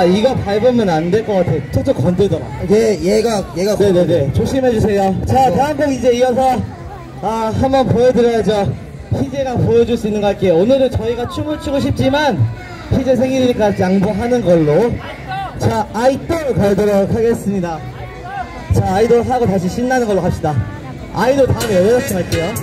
아 이거 밟으면 안 될 것 같아. 툭툭 건들더라. 얘 얘가 얘가 네네네 조심해 주세요. 자 다음 곡 이제 이어서 아 한번 보여드려야죠. 희재랑 보여줄 수 있는 거 할게요. 오늘은 저희가 춤을 추고 싶지만 희재 생일이니까 양보하는 걸로. 자 아이돌 가도록 하겠습니다. 자 아이돌 하고 다시 신나는 걸로 갑시다. 아이돌 다음에 여자친구 할게요.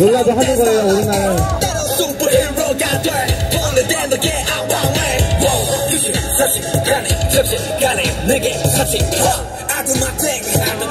몰라도 하는 거예요 우리 나라. superhero가 돼. 원래 너게 유시 사실 가네 접시 가네 내게 사실. thing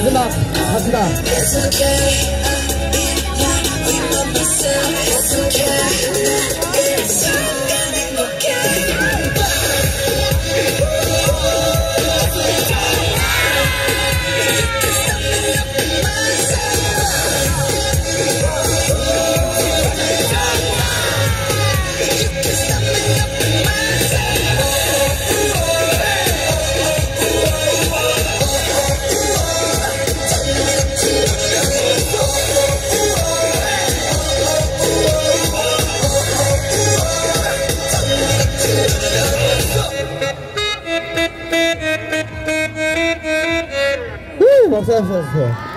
자마 지막 갑